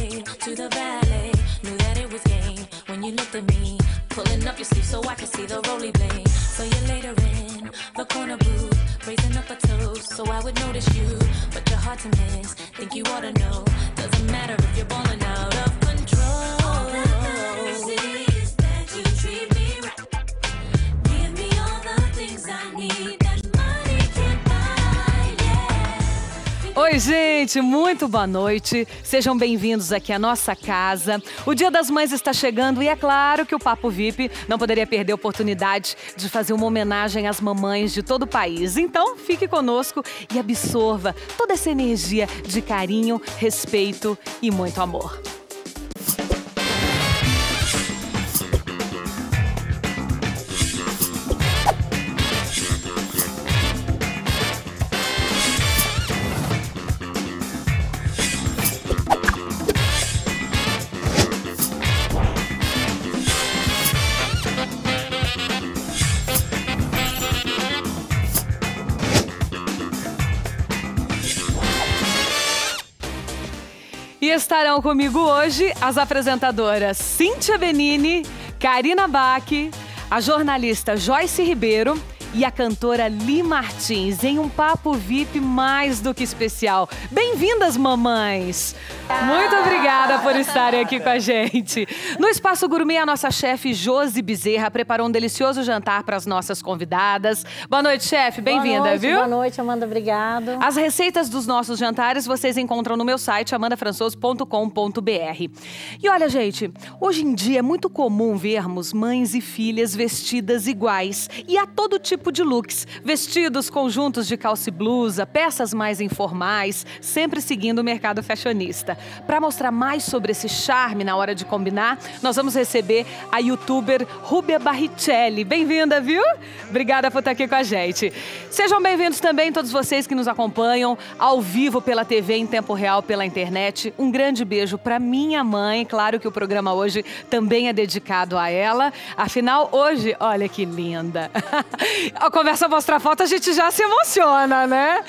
parade to the ballet. Knew that it was game when you looked at me. Pulling up your sleeve so I could see the rolly blade. So you later in the corner booth, raising up a toast so I would notice you. But you're hard to miss, think you ought to know. Doesn't matter if you're balling out. Oh. Oi, gente, muito boa noite. Sejam bem-vindos aqui à nossa casa. O Dia das Mães está chegando e é claro que o Papo VIP não poderia perder a oportunidade de fazer uma homenagem às mamães de todo o país. Então, fique conosco e absorva toda essa energia de carinho, respeito e muito amor. Estarão comigo hoje as apresentadoras Cíntia Benini, Karina Bach, a jornalista Joyce Ribeiro e a cantora Li Martins em um papo VIP mais do que especial. Bem-vindas, mamães! Muito obrigada por estarem aqui com a gente. No Espaço Gourmet, a nossa chefe Josi Bezerra preparou um delicioso jantar para as nossas convidadas. Boa noite, chefe. Bem-vinda, viu? Boa noite, Amanda. Obrigado. As receitas dos nossos jantares vocês encontram no meu site amandafrançoso.com.br. E olha, gente, hoje em dia é muito comum vermos mães e filhas vestidas iguais e a todo tipo de looks, vestidos, conjuntos de calça e blusa, peças mais informais, sempre seguindo o mercado fashionista. Para mostrar mais sobre esse charme na hora de combinar, nós vamos receber a youtuber Rubia Barrichelli. Bem-vinda, viu? Obrigada por estar aqui com a gente. Sejam bem-vindos também todos vocês que nos acompanham ao vivo pela TV em tempo real pela internet. Um grande beijo para minha mãe. Claro que o programa hoje também é dedicado a ela. Afinal, hoje, olha que linda. A conversa mostra foto, a gente já se emociona, né?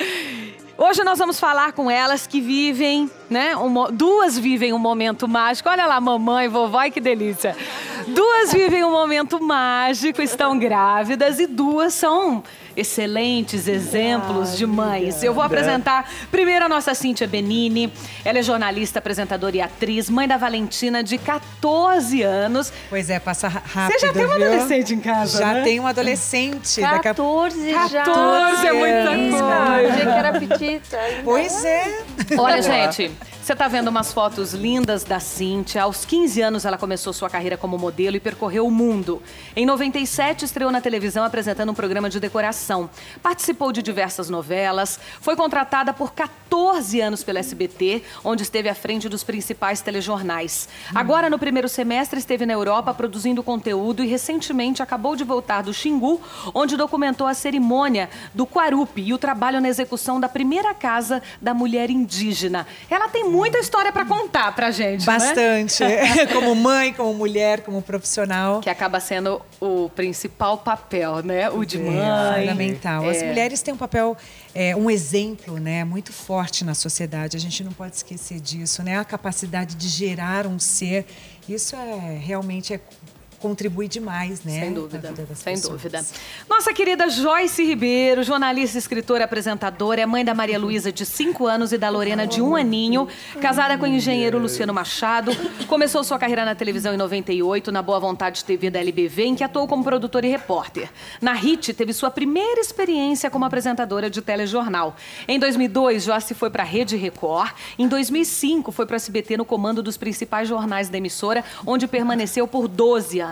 Hoje nós vamos falar com elas que vivem, né? duas vivem um momento mágico. Olha lá, mamãe, vovó, que delícia. Duas vivem um momento mágico, estão grávidas e duas são excelentes exemplos de mães. Eu vou apresentar primeiro a nossa Cíntia Benini. Ela é jornalista, apresentadora e atriz, mãe da Valentina de 14 anos. Pois é, passa rápido, Você já tem uma viu? adolescente em casa, Já né? tem um adolescente. Daqui a... 14 já. 14 é muita coisa. Eu achei que era petita. Pois é. Olha, gente, você tá vendo umas fotos lindas da Cíntia. Aos 15 anos, ela começou sua carreira como modelo e percorreu o mundo. Em 97, estreou na televisão apresentando um programa de decoração. Participou de diversas novelas. Foi contratada por 14 anos pela SBT, onde esteve à frente dos principais telejornais. Agora, no primeiro semestre, esteve na Europa produzindo conteúdo e recentemente acabou de voltar do Xingu, onde documentou a cerimônia do Quarupi e o trabalho na execução da primeira casa da mulher indígena. Ela tem muita história para contar pra gente, né? Bastante. como mãe, como mulher, como profissional. Que acaba sendo o principal papel, né? O de É mãe. fundamental. As É. mulheres têm um papel, é, um exemplo, né, muito forte na sociedade. A gente não pode esquecer disso, né? A capacidade de gerar um ser, isso é realmente é contribui demais, né? Sem dúvida, sem pessoas. dúvida. Nossa querida Joyce Ribeiro, jornalista, escritora, apresentadora, é mãe da Maria Luísa, de 5 anos, e da Lorena, de um aninho, casada com o engenheiro Luciano Machado. Começou sua carreira na televisão em 98, na Boa Vontade TV da LBV, em que atuou como produtora e repórter. Na HIT, teve sua primeira experiência como apresentadora de telejornal. Em 2002, Joyce foi para a Rede Record. Em 2005, foi para a SBT no comando dos principais jornais da emissora, onde permaneceu por 12 anos.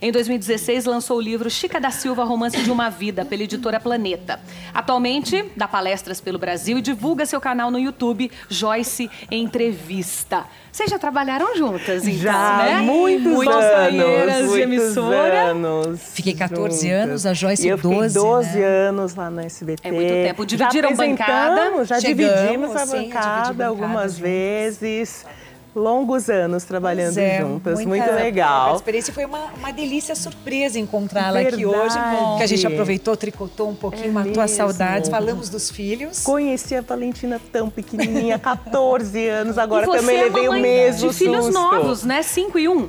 Em 2016, lançou o livro Chica da Silva, Romance de uma Vida, pela editora Planeta. Atualmente, dá palestras pelo Brasil e divulga seu canal no YouTube, Joyce Entrevista. Vocês já trabalharam juntas, então, Já, né? muitos companheiras anos, de muitos emissora. anos Fiquei 14 juntas. anos, a Joyce E eu fiquei 12, 12 né? anos lá na SBT. É muito tempo. Dividiram já bancada? Já Chegamos, dividimos a sim, a dividir bancada algumas vezes. Longos anos trabalhando é, juntas, muita- muito A legal. experiência foi uma, uma delícia surpresa encontrá-la aqui hoje. Que a gente aproveitou, tricotou um pouquinho, É matou as saudades, falamos dos filhos. Conheci a Valentina tão pequenininha, 14 anos, agora e você também é levei o mesmo de filhos susto. novos, né? 5 e 1. Um.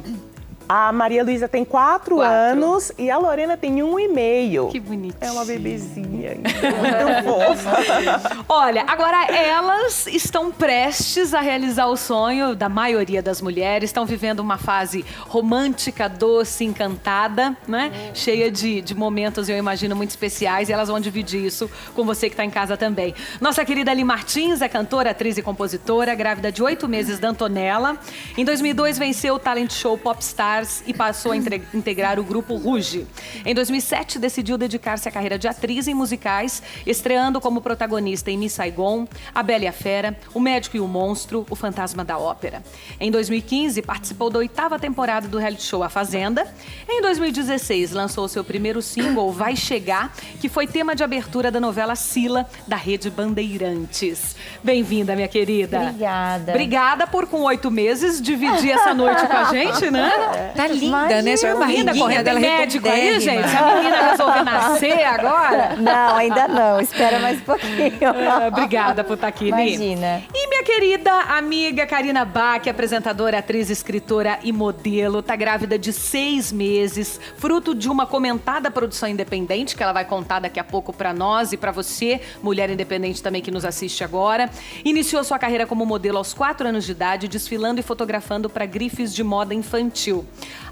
A Maria Luísa tem quatro, Quatro. anos e a Lorena tem um e meio. Que bonitinho. É uma bebezinha, muito fofa. Olha, agora elas estão prestes a realizar o sonho da maioria das mulheres, estão vivendo uma fase romântica, doce, encantada, né? Cheia de, de momentos, eu imagino, muito especiais e elas vão dividir isso com você que está em casa também. Nossa querida Ali Martins é cantora, atriz e compositora, grávida de oito meses da Antonella. Em 2002 venceu o talent show Popstars e passou a integrar o grupo Ruge. Em 2007 decidiu dedicar-se à carreira de atriz em musicais, estreando como protagonista em Miss Saigon, A Bela e a Fera, O Médico e o Monstro, O Fantasma da Ópera. Em 2015 participou da oitava temporada do reality show A Fazenda. Em 2016 lançou seu primeiro single Vai Chegar, que foi tema de abertura da novela Sila da Rede Bandeirantes. Bem-vinda, minha querida. Obrigada. Obrigada por com oito meses dividir essa noite com a gente, né? Tá linda, né? Sua Linda, barriguinha correndo tem médico aí, retondérrima. gente. Se a menina resolver nascer agora. Não, ainda não. Espera mais um pouquinho. Ah, Obrigada por estar aqui, Ni. Imagina. E querida amiga Karina Bach, apresentadora, atriz, escritora e modelo, tá grávida de seis meses, fruto de uma comentada produção independente que ela vai contar daqui a pouco pra nós e pra você, mulher independente também que nos assiste agora. Iniciou sua carreira como modelo aos quatro anos de idade, desfilando e fotografando para grifes de moda infantil.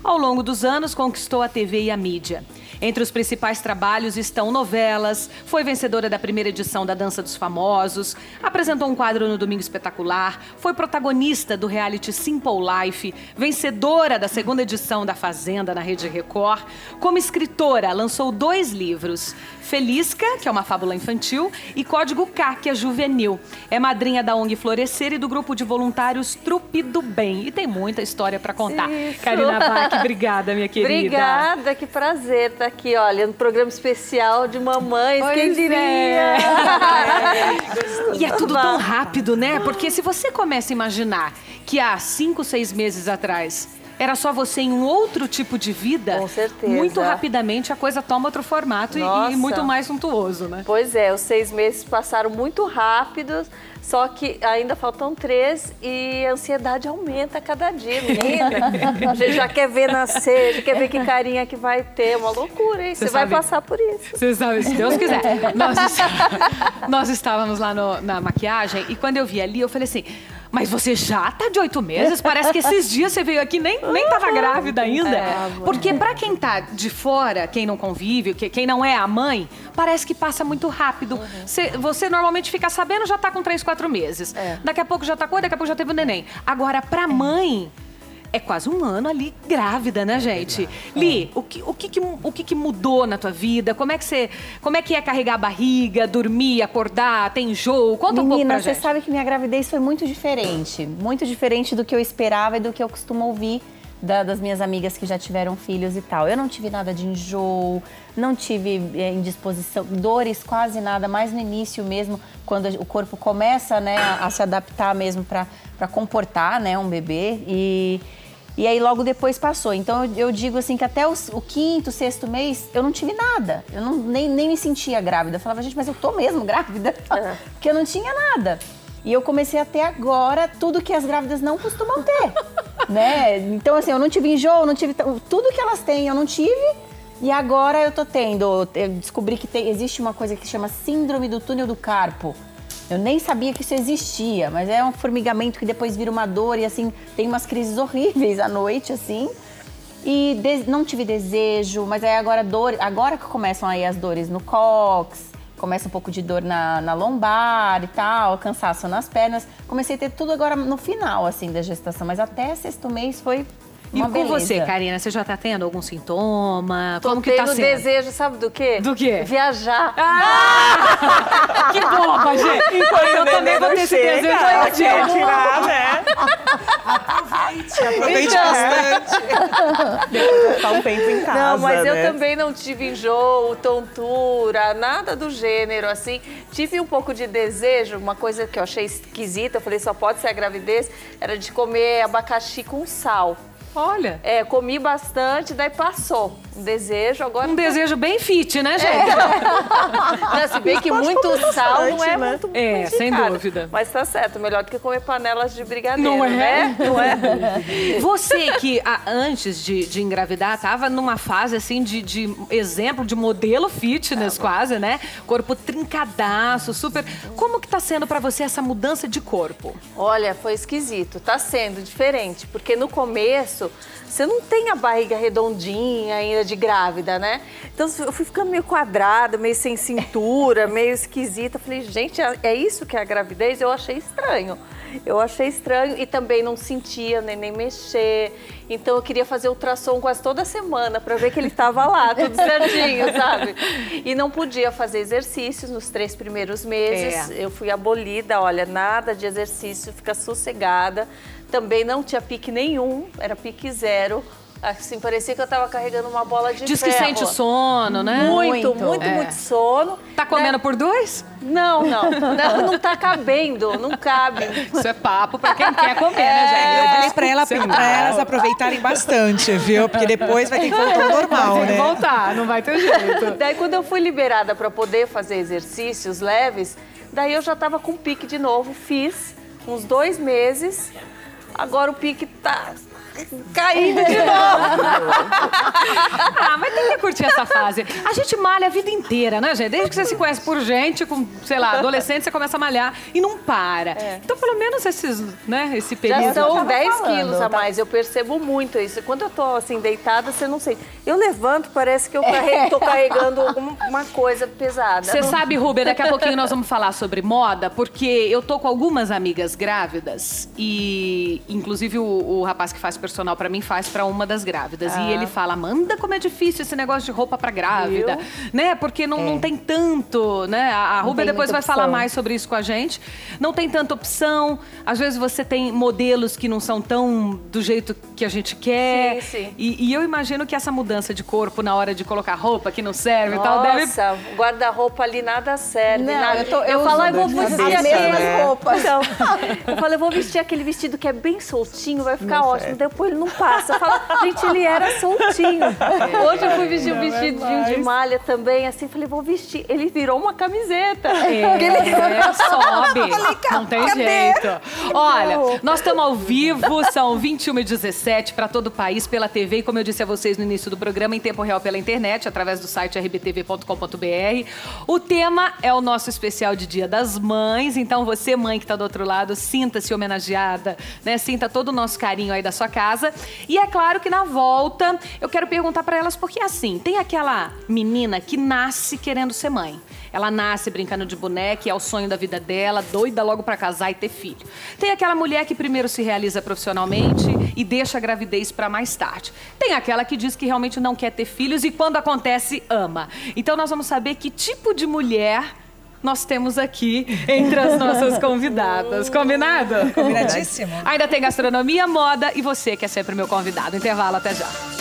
Ao longo dos anos, conquistou a TV e a mídia. Entre os principais trabalhos estão novelas, foi vencedora da primeira edição da Dança dos Famosos, apresentou um quadro no Domingo Espetacular, foi protagonista do reality Simple Life, vencedora da segunda edição da Fazenda na Rede Record. Como escritora, lançou dois livros: Felisca, que é uma fábula infantil, e Código K, que é juvenil. É madrinha da ONG Florescer e do grupo de voluntários Trupe do Bem. E tem muita história para contar. Isso. Karina Bach, obrigada, minha querida. Obrigada, que prazer estar aqui, olha, no programa especial de mamães, quem Pois diria? é. E é tudo tão rápido, né? Porque se você começa a imaginar que há cinco, seis meses atrás era só você em um outro tipo de vida, Com certeza. muito rapidamente a coisa toma outro formato e- e, muito mais suntuoso, né? Pois é, os seis meses passaram muito rápidos, só que ainda faltam três e a ansiedade aumenta a cada dia, menina. A gente já quer ver nascer, já quer ver que carinha que vai ter, uma loucura, hein? Você Você vai sabe- passar por isso. Você sabe, se Deus quiser. Nós, nós estávamos lá no- na maquiagem e quando eu vi ali, eu falei assim. Mas você já tá de oito meses? Parece que esses dias você veio aqui nem nem tava grávida ainda. É, Porque pra quem tá de fora, quem não convive, que- quem não é a mãe, parece que passa muito rápido. Você, você normalmente fica sabendo já tá com três, quatro meses. É. Daqui a pouco já tá com, daqui a pouco já teve um neném. Agora pra mãe é quase um ano ali grávida, né, gente? Li, o que, o, que, que- o que, que mudou na tua vida? Como é que você. Como é que é carregar a barriga, dormir, acordar, tem enjoo? Conta um pouco Menina, pra você gente. sabe que minha gravidez foi muito diferente. Muito diferente do que eu esperava e do que eu costumo ouvir da- das minhas amigas que já tiveram filhos e tal. Eu não tive nada de enjoo, não tive eh, indisposição, dores, quase nada, mais no início mesmo, quando o corpo começa né, a, a se adaptar mesmo para comportar né, um bebê. E, e aí logo depois passou. Então eu, eu digo assim que até os- o quinto, sexto mês eu não tive nada. Eu não, nem, nem me sentia grávida. Eu falava, gente, mas eu tô mesmo grávida. Porque eu não tinha nada. E eu comecei a ter agora tudo que as grávidas não costumam ter. né? Então, assim, eu não tive enjoo, não tive. Tudo que elas têm eu não tive. E agora eu tô tendo. Eu descobri que tem- existe uma coisa que chama Síndrome do Túnel do Carpo. Eu nem sabia que isso existia, mas é um formigamento que depois vira uma dor e assim, tem umas crises horríveis à noite, assim. E não tive desejo, mas aí agora dor, agora que começam aí as dores no cox, começa um pouco de dor na, na lombar e tal, cansaço nas pernas. Comecei a ter tudo agora no final, assim, da gestação, mas até sexto mês foi E uma com beleza. você, Karina, você já tá tendo algum sintoma? Tô Como que tá sendo? desejo, sabe do quê? Do quê? Viajar. Ah! que boba, gente! Enquanto eu também vou ter esse desejo. ela eu tirar, né? Aproveite bastante. Tá um tempo em casa, Não, mas eu né? também não tive enjoo, tontura, nada do gênero, assim. Tive um pouco de desejo, uma coisa que eu achei esquisita, eu falei, só pode ser a gravidez, era de comer abacaxi com sal. Olha. É, comi bastante, daí passou. Um desejo. Agora Um desejo bem fit, né, gente? Não, se bem que muito sal não é né? muito É, sem dúvida. Mas tá certo, melhor do que comer panelas de brigadeiro, Não é? né? Não é? Você que ah, antes de, de engravidar tava numa fase assim de, de exemplo de modelo fitness quase, né? Corpo trincadaço, super. Como que tá sendo pra você essa mudança de corpo? Olha, foi esquisito. Tá sendo diferente, porque no começo você não tem a barriga redondinha ainda de grávida, né? Então eu fui ficando meio quadrada, meio sem cintura, meio esquisita. Falei, gente, é é isso que é a gravidez? Eu achei estranho. Eu achei estranho e também não sentia nem, nem mexer. Então eu queria fazer ultrassom quase toda semana para ver que ele estava lá, tudo certinho, sabe? E não podia fazer exercícios nos três primeiros meses. É. Eu fui abolida, olha, nada de exercício, fica sossegada. Também não tinha pique nenhum, era pique zero. Assim, parecia que eu estava carregando uma bola de Diz que ferro. sente sono, né? Muito, Muito. muito, É. muito sono. Tá comendo Né? por dois? Não, não, não, não tá cabendo, não cabe. Isso é papo pra quem quer comer, É. né, Eu gente? falei pra, ela, pra elas aproveitarem bastante, viu? Porque depois vai ter que voltar ao normal, Tem que né? voltar, não vai ter jeito. Daí quando eu fui liberada para poder fazer exercícios leves, daí eu já tava com pique de novo, fiz uns dois meses. Agora o pique tá caindo de novo. Ah, mas tem que curtir essa fase. A gente malha a vida inteira, né, gente? Desde que você se conhece por gente, com, sei lá, adolescente, você começa a malhar e não para. Então, pelo menos esses, né, esse período. Já são tava 10 falando, quilos a tá? mais, eu percebo muito isso. Quando eu tô assim deitada, você não sei. Eu levanto, parece que eu carrego, tô carregando alguma coisa pesada. Você Não- sabe, Rubia, daqui a pouquinho nós vamos falar sobre moda, porque eu tô com algumas amigas grávidas e, inclusive, o, o rapaz que faz personal pra mim faz pra uma das grávidas. Ah. E ele fala, Amanda, como é difícil esse negócio de roupa pra grávida, né? Porque não, não tem tanto, né? A, a Rubia depois vai muita falar opção. mais sobre isso com a gente. Não tem tanta opção. Às vezes você tem modelos que não são tão do jeito que a gente quer. Sim, sim. E, e eu imagino que essa mudança de corpo na hora de colocar roupa que não serve e tal deve Nossa, guarda-roupa ali nada serve. Não, nada. eu tô- eu eu falo, "Ai, vou as vestir mesmas aquele. roupas. Então, eu falo, eu vou vestir aquele vestido que é bem soltinho, vai ficar ótimo. Depois ele não passa. Eu falo, gente, ele era soltinho. Hoje eu fui vestir um vestidinho de malha também, assim, falei, vou vestir. Ele virou uma camiseta. Porque ele- É, sobe. não tem jeito. Olha, nós estamos ao vivo, são 21 e 17 para todo o país, pela TV e, como eu disse a vocês no início do programa, em tempo real pela internet, através do site rbtv.com.br. O tema é o nosso especial de Dia das Mães, então você, mãe que está do outro lado, sinta-se homenageada, né? Sinta todo o nosso carinho aí da sua casa. E é claro que na volta, eu quero perguntar para elas, porque assim, tem aquela menina que nasce querendo ser mãe. Ela nasce brincando de boneca, é o sonho da vida dela, doida logo pra casar e ter filho. Tem aquela mulher que primeiro se realiza profissionalmente e deixa a gravidez pra mais tarde. Tem aquela que diz que realmente não quer ter filhos e quando acontece, ama. Então nós vamos saber que tipo de mulher nós temos aqui entre as nossas convidadas. Combinado? Combinadíssimo. Ainda tem gastronomia, moda e você que é sempre meu convidado. Intervalo, até já.